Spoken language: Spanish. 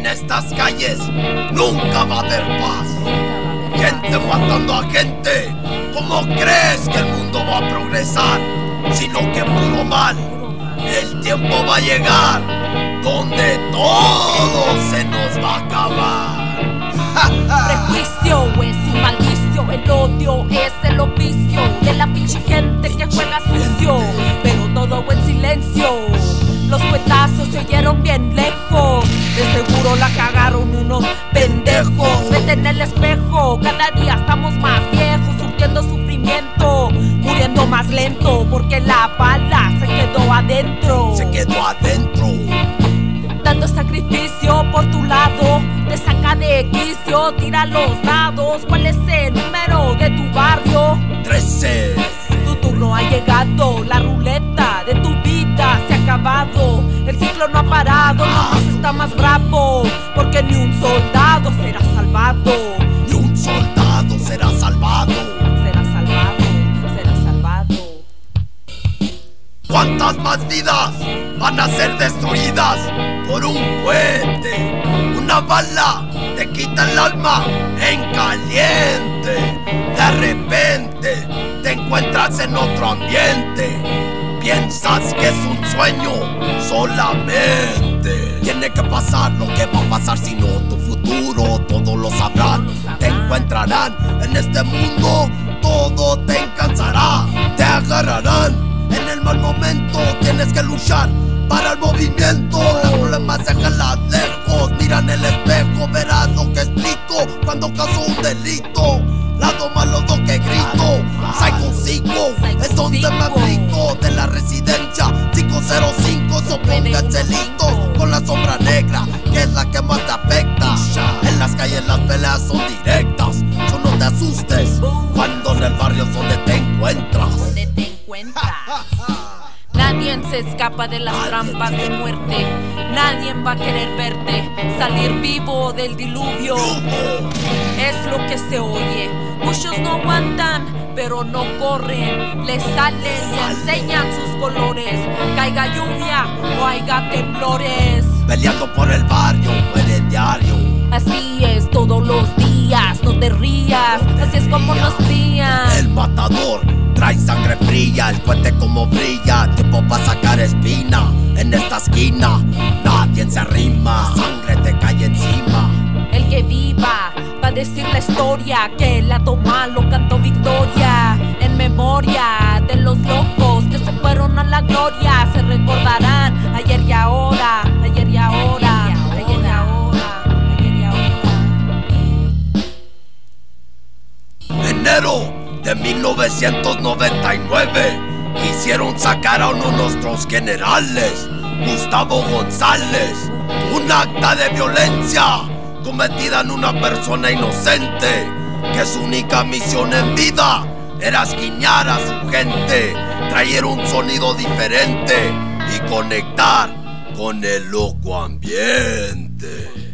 En estas calles nunca va a haber paz. Gente matando a gente. ¿Cómo crees que el mundo va a progresar? Sino que puro mal. El tiempo va a llegar donde todo se nos va a acabar. Prejuicio es un malicio, el odio es el oficio de la pinche gente que juega sucio, pero todo en silencio. Los cuetazos se oyeron bien lejos, la cagaron unos pendejos. Vete en el espejo, cada día estamos más viejos, surtiendo sufrimiento, muriendo más lento, porque la bala se quedó adentro. Se quedó adentro. Dando sacrificio por tu lado, te saca de quicio, tira los dados. ¿Cuál es el número de tu barrio? 13. Tu turno ha llegado, más bravo, porque ni un soldado será salvado. Ni un soldado será salvado. Será salvado, será salvado. ¿Cuántas más vidas van a ser destruidas por un puente? Una bala te quita el alma en caliente. De repente te encuentras en otro ambiente. Piensas que es un sueño solamente. Tiene que pasar lo que va a pasar, si no tu futuro todos lo sabrán. Te encontrarán en este mundo, todo te encansará. Te agarrarán en el mal momento tienes que luchar para el movimiento. Los problemas déjalas lejos. Mira el espejo, verás lo que explico cuando caso un delito. Lado malo lo que grito. Psycho 5 es donde me aplico. De la residencia calles las peleas son directas. So no te asustes cuando en el barrio es donde te encuentras. donde te encuentras. Nadie se escapa de las trampas de muerte. Nadie va a querer verte salir vivo del diluvio. Es lo que se oye. Muchos no aguantan, pero no corren. Les salen y enseñan sus colores. Caiga lluvia o haya temblores. Peleando por Así es como nos crían. El matador trae sangre fría, el cohete como brilla, tiempo para sacar espina. En esta esquina nadie se arrima, sangre te cae encima. El que viva va a decir la historia que la toma lo cantó Victoria. En memoria de los locos que se fueron a la gloria, se recordarán De 1999 quisieron sacar a uno de nuestros generales, Gustavo González. Un acta de violencia cometida en una persona inocente que su única misión en vida era esquiñar a su gente, traer un sonido diferente y conectar con el loco ambiente.